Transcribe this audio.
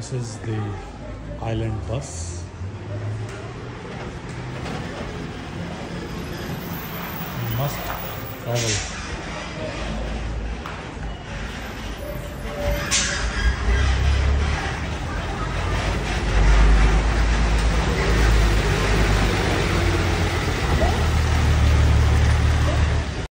This is the island bus. Must travel.